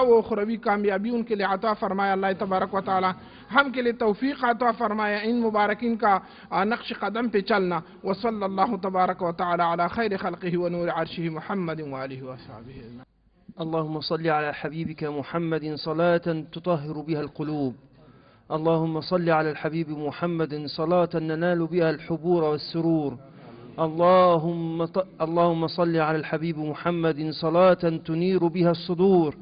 و اخروی کامیابی ان کے لئے عطا فرمایا اللہ تبارک و تعالی۔ ہم کے لئے توفیق عطا فرمایا ان مبارکین کا نقش قدم پہ چلنا۔ و صل اللہ تبارک و تعالی علی خیر خلقه و نور عرشه محمد و آله و صحابه اللہم صلی على حبيبك محمد صلاة تطہر بها القلوب۔ اللهم صل على الحبيب محمد صلاة ننال بها الحبور والسرور۔ اللهم, اللهم صل على الحبيب محمد صلاة تنير بها الصدور۔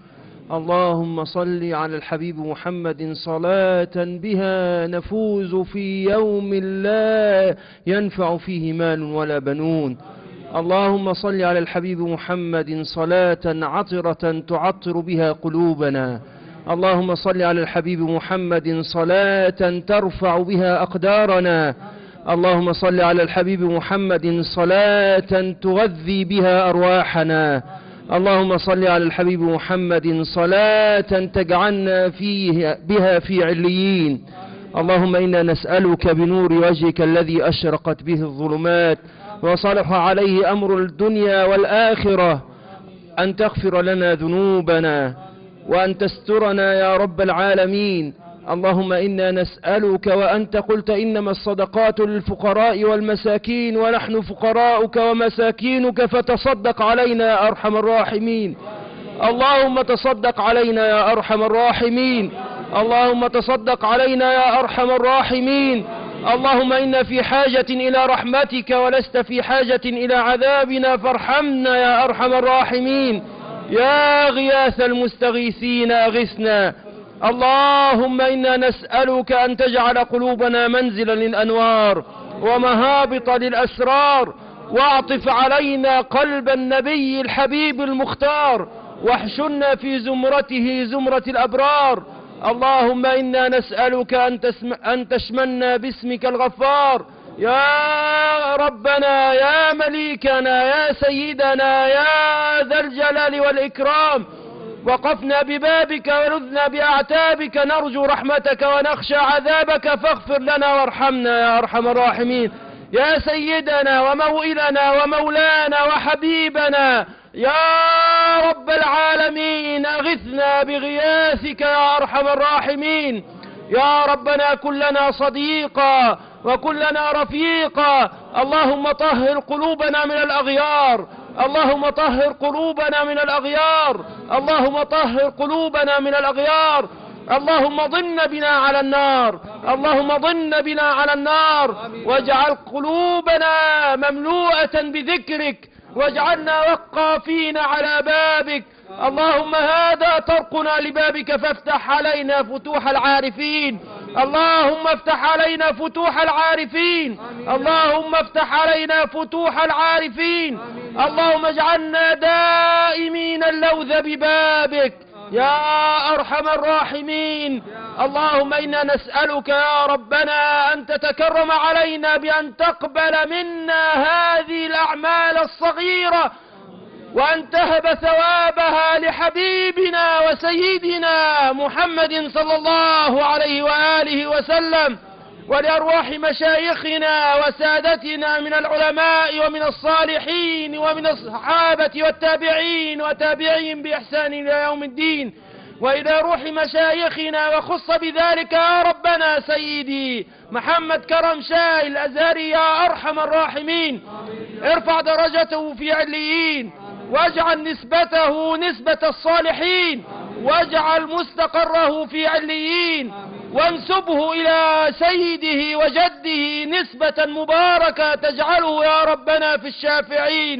اللهم صل على الحبيب محمد صلاة بها نفوز في يوم لا ينفع فيه مال ولا بنون. اللهم صل على الحبيب محمد صلاة عطرة تعطر بها قلوبنا. اللهم صل على الحبيب محمد صلاة ترفع بها أقدارنا. اللهم صل على الحبيب محمد صلاة تغذي بها أرواحنا. اللهم صل على الحبيب محمد صلاة تجعلنا فيه بها في عليين. اللهم إنا نسألك بنور وجهك الذي أشرقت به الظلمات وصلح عليه أمر الدنيا والآخرة. أن تغفر لنا ذنوبنا وأن تسترنا يا رب العالمين. اللهم إنا نسألك وأنت قلت إنما الصدقات للفقراء والمساكين ونحن فقراؤك ومساكينك فتصدق علينا يا أرحم الراحمين. اللهم تصدق علينا يا أرحم الراحمين. اللهم تصدق علينا يا أرحم الراحمين. اللهم إنا في حاجة إلى رحمتك ولست في حاجة إلى عذابنا فارحمنا يا أرحم الراحمين. يا غياث المستغيثين أغثنا. اللهم إنا نسألك أن تجعل قلوبنا منزلا للأنوار ومهابط للأسرار واعطف علينا قلب النبي الحبيب المختار واحشنا في زمرته زمرة الأبرار اللهم إنا نسألك أن, تسم أن تشملنا باسمك الغفار يا ربنا يا مليكنا يا سيدنا يا ذا الجلال والإكرام وقفنا ببابك ولذنا بأعتابك نرجو رحمتك ونخشى عذابك فاغفر لنا وارحمنا يا أرحم الراحمين. يا سيدنا وموئلنا ومولانا وحبيبنا يا رب العالمين أغثنا بغياثك يا أرحم الراحمين. يا ربنا كلنا صديقا وكلنا رفيقا. اللهم طهر قلوبنا من الأغيار اللهم طهر قلوبنا من الأغيار. اللهم طهر قلوبنا من الأغيار. اللهم ضن بنا على النار. اللهم ضن بنا على النار. واجعل قلوبنا مملوءة بذكرك. واجعلنا وقافين على بابك. اللهم هذا طرقنا لبابك فافتح علينا فتوح العارفين. اللهم افتح علينا فتوح العارفين. اللهم افتح علينا فتوح العارفين. اللهم اجعلنا دائمين اللوذ ببابك. يا أرحم الراحمين. اللهم إنا نسألك يا ربنا أن تتكرم علينا بأن تقبل منا هذه الأعمال الصغيرة. وأن تهب ثوابها لحبيبنا وسيدنا محمد صلى الله عليه وآله وسلم ولأرواح مشايخنا وسادتنا من العلماء ومن الصالحين ومن الصحابة والتابعين وتابعين بإحسان إلى يوم الدين وإلى روح مشايخنا وخص بذلك يا ربنا سيدي محمد كرم شاي الأزهري يا أرحم الراحمين. ارفع درجته في عليين واجعل نسبته نسبة الصالحين واجعل مستقره في عليين وانسبه إلى سيده وجده عبده نسبة مباركة تجعله يا ربنا في الشافعين.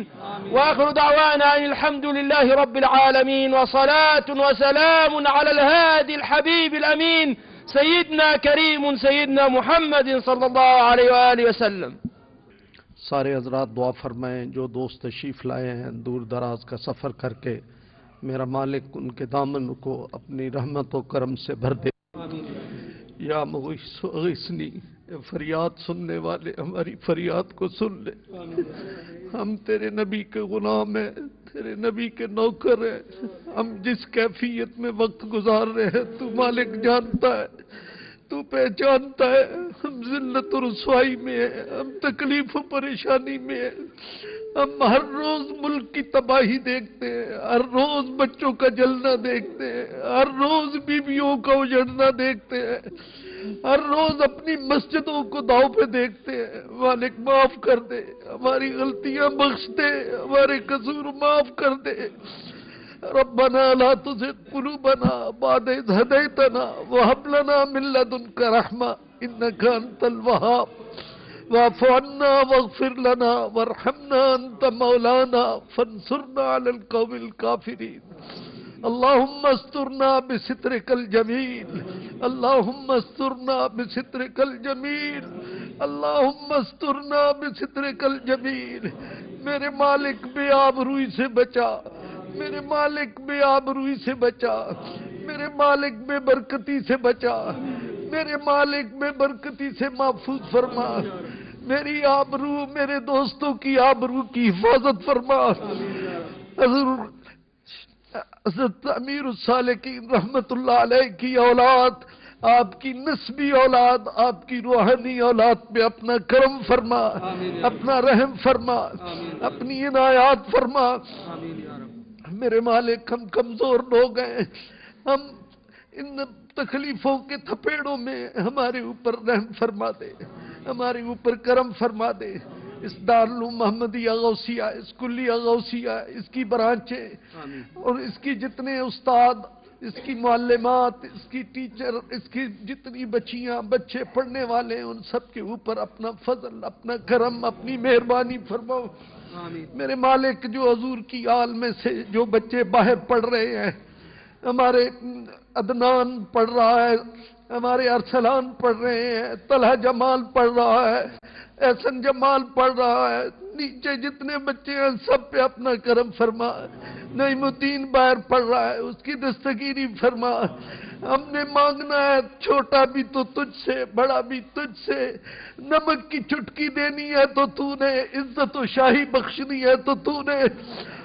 وآخر دعوانا أن الحمد لله رب العالمين وصلاة وسلام على الهادي الحبيب الأمين سيدنا كريم سيدنا محمد صلى الله عليه وآله وسلم. سارے حضرات دعا فرمائیں جو دوست تشریف لائے ہیں دور دراز کا سفر کر کے میرا مالک ان کے دامن کو اپنی رحمت و کرم سے بھر دے۔ يا مغيثني فریاد سننے والے ہماری فریاد کو سن لے۔ ہم تیرے نبی کے غلام ہیں، تیرے نبی کے نوکر ہیں۔ ہم جس کیفیت میں وقت گزار رہے ہیں، تو مالک جانتا ہے، تو پہچانتا ہے۔ ہم ذلت و رسوائی میں ہیں، ہم تکلیف و پریشانی میں ہیں۔ ہم ہر روز ملک کی تباہی دیکھتے ہیں، ہر روز بچوں کا جلنا دیکھتے ہیں، ہر روز بیویوں کا اجڑنا دیکھتے ہیں، ہر روز اپنی مسجدوں کو داؤ پہ دیکھتے ہیں مالک معاف کر دے، ہماری غلطیاں بخش دے، ہمارے قصور معاف کر دے۔ ربنا لا تزغ قلوبنا بعد إذ هديتنا وهب لنا من لدنك رحمة، إنك أنت الوهاب۔ واف عنا واغفر لنا وارحمنا انت مولانا فانصرنا على القوم الكافرين. اللهم استرنا بسترك الجميل. اللهم استرنا بسترك الجميل. اللهم استرنا بسترك الجميل. میرے مالک بے آبروئی سے بچا. میرے مالک بے آبروئی سے بچا. میرے مالک بے برکتی سے بچا. میرے مالک بے برکتی سے محفوظ فرما. میری آبرو میرے دوستوں کی آبرو کی حفاظت فرما۔ حضرت امیر السالکین رحمت اللہ علیہ کی اولاد آپ کی نسبی اولاد آپ کی روحانی اولاد پہ اپنا کرم فرما اپنا رحم فرما اپنی عنایات فرما۔ میرے مالک ہم کمزور لوگ ہیں۔ ہم ان تکلیفوں کے تھپیڑوں میں ہمارے اوپر رحم فرما دے۔ ہمارے اوپر کرم فرما دے۔ اس دارالعلوم محمدیہ غوثیہ اس کلیہ غوثیہ اس کی برانچیں اور اس کی جتنے استاد اس کی معلمات اس کی ٹیچر اس کی جتنی بچیاں بچے پڑھنے والے ہیں ان سب کے اوپر اپنا فضل اپنا کرم اپنی مہربانی فرما۔ میرے مالک جو حضور کی آل میں سے جو بچے باہر پڑھ رہے ہیں ہمارے عدنان پڑھ رہا ہے، ہمارے ارسلان پڑھ رہے ہیں، طلحہ جمال پڑھ رہا ہے، احسن جمال پڑھ رہا ہے، نیچے جتنے بچے ہیں، سب پہ اپنا کرم فرما نعیم الدین باہر پڑھ رہا ہے، اس کی دستگیری فرما ہم نے مانگنا ہے، چھوٹا بھی تو تجھ سے، بڑا بھی تجھ سے۔ نمک کی چٹکی دینی ہے تو تو نے، عزت و شاہی بخشنی ہے تو تو نے۔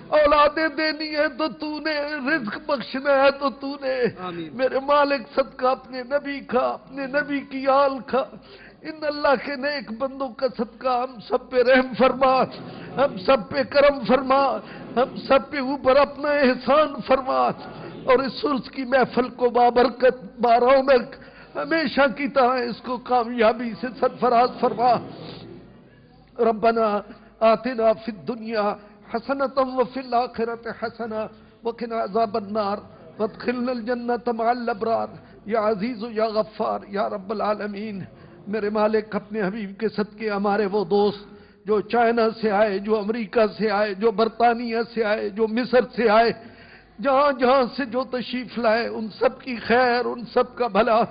اولادیں دینی ہے تو تو نے رزق بخشنا ہے تو تو نے میرے مالک صدقہ اپنے نبی کا اپنے نبی کی آل کا۔ ان اللہ کے نیک بندوں کا صدقہ ہم سب پہ رحم فرما ہم سب پہ کرم فرما ہم سب پہ اوپر اپنا احسان فرما۔ اور اس عرس کی محفل کو بابرکت بارونق ہمیشہ کی طرح اس کو کامیابی سے سرفراز فرما۔ ربنا آتنا في الدنيا حسنة وفي الآخرة حسنة وقنا عذاب النار. وأدخلنا الجنة مع الأبرار يا عزيز ويا غفار يا رب العالمين میرے مالک، اپنے حبیب کے صدقے، ہمارے وہ دوست جو چائنا سے آئے، جو امریکہ سے آئے، جو برطانیہ سے آئے، جو مصر سے آئے، جہاں جہاں سے جو تشریف لائے، ان سب کی خیر، ان سب کا بھلا.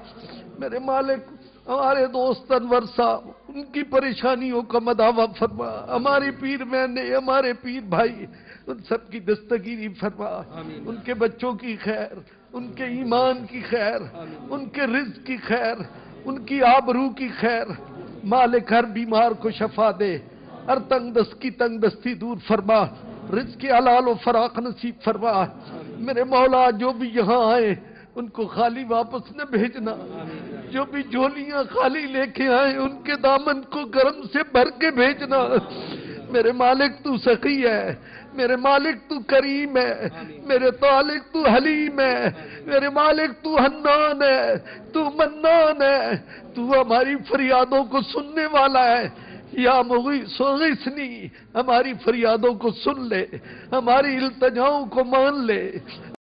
میرے مالک، ہمارے دوست انور صاحب ان کی پریشانیوں کا مداوا فرما۔ ہمارے پیر میں نے ہمارے پیر بھائی ان سب کی دستگیری فرما۔ ان کے بچوں کی خیر ان کے ایمان کی خیر ان کے رزق کی خیر ان کی آبرو کی خیر۔ مالک ہر بیمار کو شفا دے۔ ہر تنگ دست کی تنگ دستی دور فرما۔ رزق حلال و فراخ نصیب فرما۔ میرے مولا جو بھی یہاں آئے ان کو خالی واپس نہ بھیجنا۔ جو بھی جھولیاں خالی لے کے آئے، ان کے دامن کو کرم سے بھر کے بھیجنا۔ میرے مالک تو سخی ہے، میرے مالک تو کریم ہے، میرے خالق تو حلیم ہے، میرے مالک تو حنان ہے، تو منان ہے۔ تو ہماری فریادوں کو سننے والا ہے۔ يا مغيثني ہماری فریادوں کو سن لے، ہماری التجاؤں کو مان لے۔